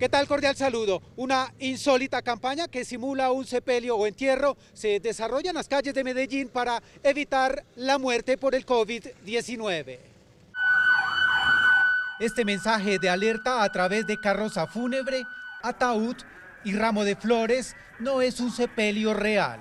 ¿Qué tal? Cordial saludo. Una insólita campaña que simula un sepelio o entierro se desarrolla en las calles de Medellín para evitar la muerte por el COVID-19. Este mensaje de alerta a través de carroza fúnebre, ataúd y ramo de flores no es un sepelio real.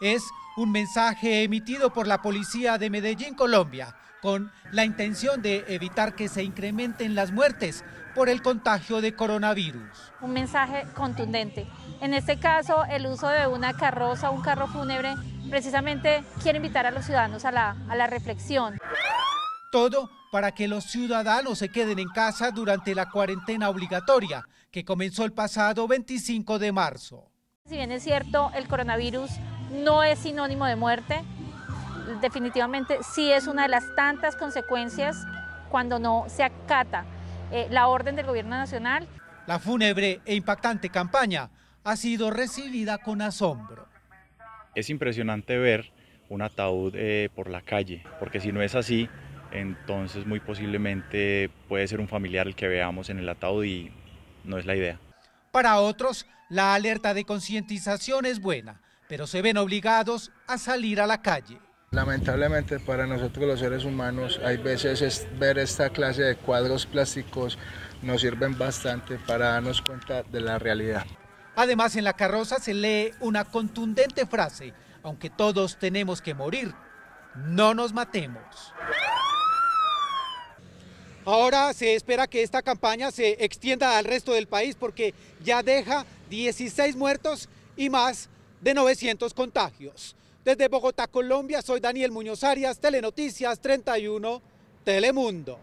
Es un mensaje emitido por la policía de Medellín, Colombia, con la intención de evitar que se incrementen las muertes por el contagio de coronavirus. Un mensaje contundente. En este caso, el uso de una carroza, un carro fúnebre, precisamente quiere invitar a los ciudadanos a la, a la reflexión. Todo para que los ciudadanos se queden en casa durante la cuarentena obligatoria que comenzó el pasado 25 de marzo. Si bien es cierto, el coronavirus no es sinónimo de muerte, definitivamente sí es una de las tantas consecuencias cuando no se acata eh, la orden del gobierno nacional. La fúnebre e impactante campaña ha sido recibida con asombro. Es impresionante ver un ataúd eh, por la calle, porque si no es así, entonces muy posiblemente puede ser un familiar el que veamos en el ataúd y no es la idea. Para otros, la alerta de concientización es buena, pero se ven obligados a salir a la calle. Lamentablemente para nosotros los seres humanos hay veces ver esta clase de cuadros plásticos nos sirven bastante para darnos cuenta de la realidad. Además en la carroza se lee una contundente frase, aunque todos tenemos que morir, no nos matemos. Ahora se espera que esta campaña se extienda al resto del país porque ya deja 16 muertos y más de 900 contagios. Desde Bogotá, Colombia, soy Daniel Muñoz Arias, Telenoticias 31, Telemundo.